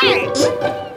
Hey!